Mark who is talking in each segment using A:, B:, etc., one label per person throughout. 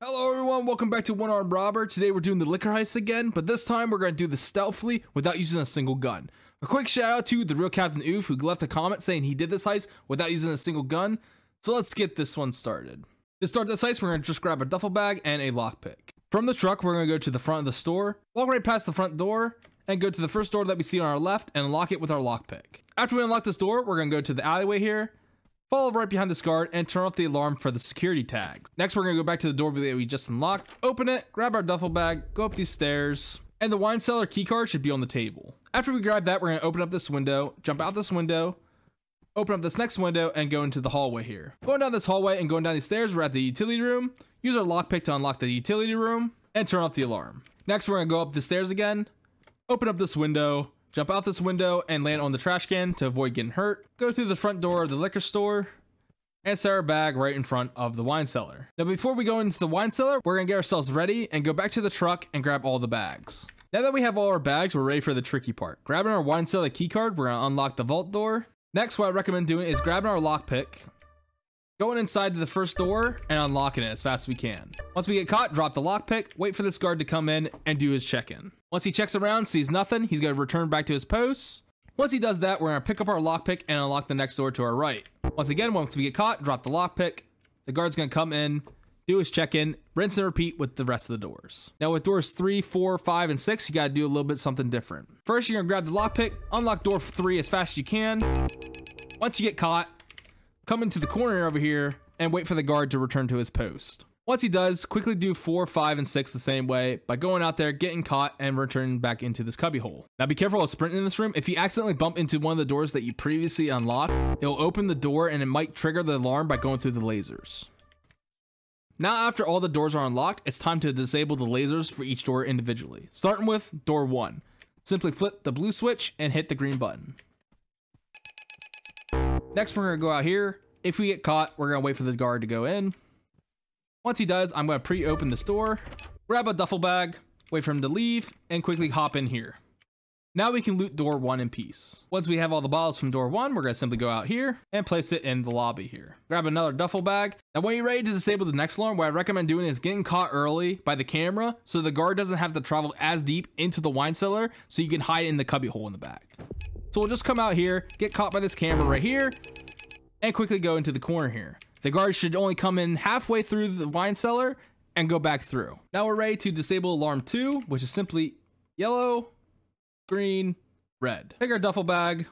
A: Hello everyone, welcome back to One Armed Robber. Today we're doing the liquor heist again, but this time we're going to do this stealthily without using a single gun. A quick shout out to the real Captain Oof who left a comment saying he did this heist without using a single gun. So let's get this one started. To start this heist, we're going to just grab a duffel bag and a lockpick. From the truck, we're going to go to the front of the store, walk right past the front door, and go to the first door that we see on our left and lock it with our lockpick. After we unlock this door, we're going to go to the alleyway here, follow right behind this guard, and turn off the alarm for the security tag. Next, we're to go back to the door that we just unlocked, open it, grab our duffel bag, go up these stairs, and the wine cellar keycard should be on the table. After we grab that, we're to open up this window, jump out this window, open up this next window, and go into the hallway here. Going down this hallway and going down these stairs, we're at the utility room. Use our lockpick to unlock the utility room and turn off the alarm. Next, we're to go up the stairs again, open up this window, jump out this window, and land on the trash can to avoid getting hurt. Go through the front door of the liquor store, and set our bag right in front of the wine cellar. Now, before we go into the wine cellar, we're gonna get ourselves ready and go back to the truck and grab all the bags. Now that we have all our bags, we're ready for the tricky part. Grabbing our wine cellar keycard, we're gonna unlock the vault door. Next, what I recommend doing is grabbing our lockpick, going inside to the first door, and unlocking it as fast as we can. Once we get caught, drop the lockpick, wait for this guard to come in and do his check-in. Once he checks around, sees nothing, he's gonna return back to his post. Once he does that, we're gonna pick up our lockpick and unlock the next door to our right. Once again, once we get caught, drop the lockpick. The guard's gonna come in, do his check-in, rinse and repeat with the rest of the doors. Now with doors three, four, five, and six, you gotta do a little bit something different. First, you're gonna grab the lockpick, unlock door three as fast as you can. Once you get caught, come into the corner over here and wait for the guard to return to his post. Once he does, quickly do 4, 5, and 6 the same way by going out there, getting caught, and returning back into this cubby hole. Now be careful of sprinting in this room. If you accidentally bump into one of the doors that you previously unlocked, it'll open the door and it might trigger the alarm by going through the lasers. Now after all the doors are unlocked, it's time to disable the lasers for each door individually. Starting with door 1. Simply flip the blue switch and hit the green button. Next we're going to go out here. If we get caught, we're going to wait for the guard to go in. Once he does, I'm going to pre-open this door, grab a duffel bag, wait for him to leave, and quickly hop in here. Now we can loot door one in peace. Once we have all the bottles from door one, we're gonna simply go out here and place it in the lobby here. Grab another duffel bag. Now when you're ready to disable the next alarm, what I recommend doing is getting caught early by the camera so the guard doesn't have to travel as deep into the wine cellar so you can hide in the cubby hole in the back. So we'll just come out here, get caught by this camera right here, and quickly go into the corner here. The guard should only come in halfway through the wine cellar and go back through. Now we're ready to disable alarm two, which is simply yellow, green, red. Take our duffel bag,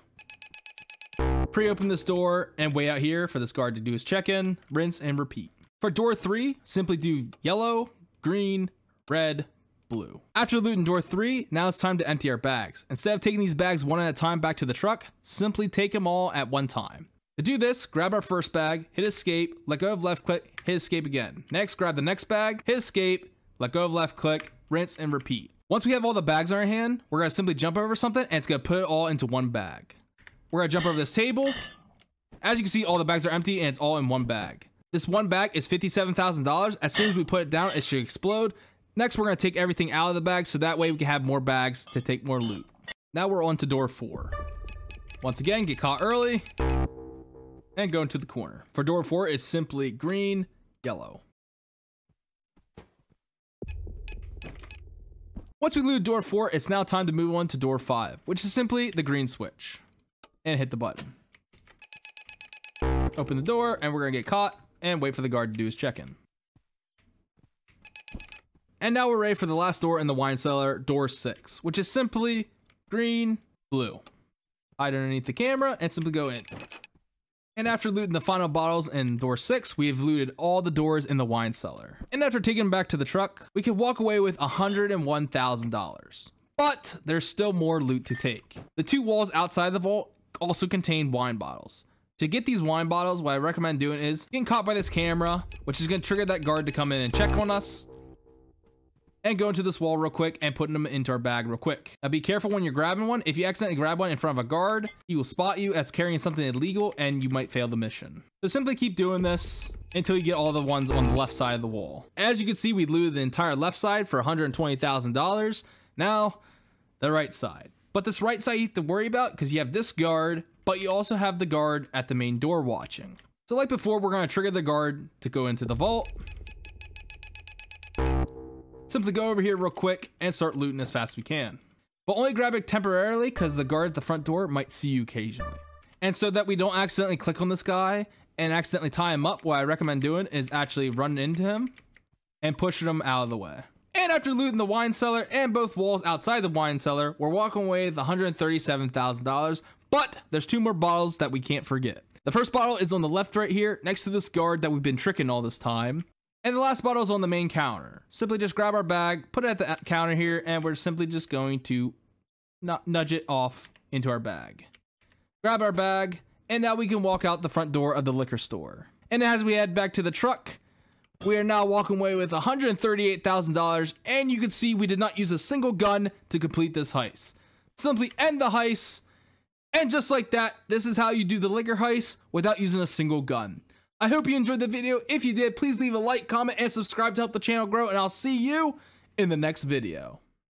A: pre-open this door, and wait out here for this guard to do his check-in, rinse, and repeat. For door three, simply do yellow, green, red, blue. After looting door three, now it's time to empty our bags. Instead of taking these bags one at a time back to the truck, simply take them all at one time. To do this, grab our first bag, hit escape, let go of left click, hit escape again. Next, grab the next bag, hit escape, let go of left click, rinse, and repeat. Once we have all the bags in our hand, we're gonna simply jump over something and it's gonna put it all into one bag. We're gonna jump over this table. As you can see, all the bags are empty and it's all in one bag. This one bag is $57,000. As soon as we put it down, it should explode. Next, we're gonna take everything out of the bag so that way we can have more bags to take more loot. Now we're on to door four. Once again, get caught early and go into the corner. For door four, it's simply green, yellow. Once we loot door four, it's now time to move on to door five, which is simply the green switch. And hit the button. Open the door, and we're gonna get caught, and wait for the guard to do his check-in. And now we're ready for the last door in the wine cellar, door six, which is simply green, blue. Hide underneath the camera, and simply go in. And after looting the final bottles in door 6, we have looted all the doors in the wine cellar. And after taking them back to the truck, we can walk away with $101,000. But there's still more loot to take. The two walls outside the vault also contain wine bottles. To get these wine bottles, what I recommend doing is getting caught by this camera, which is going to trigger that guard to come in and check on us and go into this wall real quick and putting them into our bag real quick. Now be careful when you're grabbing one. If you accidentally grab one in front of a guard, he will spot you as carrying something illegal and you might fail the mission. So simply keep doing this until you get all the ones on the left side of the wall. As you can see, we looted the entire left side for $120,000. Now, the right side. But this right side you have to worry about because you have this guard, but you also have the guard at the main door watching. So like before, we're going to trigger the guard to go into the vault. Simply go over here real quick and start looting as fast as we can. But only grab it temporarily because the guard at the front door might see you occasionally. And so that we don't accidentally click on this guy and accidentally tie him up, what I recommend doing is actually running into him and pushing him out of the way. And after looting the wine cellar and both walls outside the wine cellar, we're walking away with $137,000. But there's two more bottles that we can't forget. The first bottle is on the left right here, next to this guard that we've been tricking all this time. And the last bottle is on the main counter. Simply just grab our bag, put it at the counter here, and we're simply just going to nudge it off into our bag. Grab our bag, and now we can walk out the front door of the liquor store. And as we head back to the truck, we are now walking away with $138,000, and you can see we did not use a single gun to complete this heist. Simply end the heist, and just like that, this is how you do the liquor heist without using a single gun. I hope you enjoyed the video. If you did, please leave a like, comment, and subscribe to help the channel grow, and I'll see you in the next video.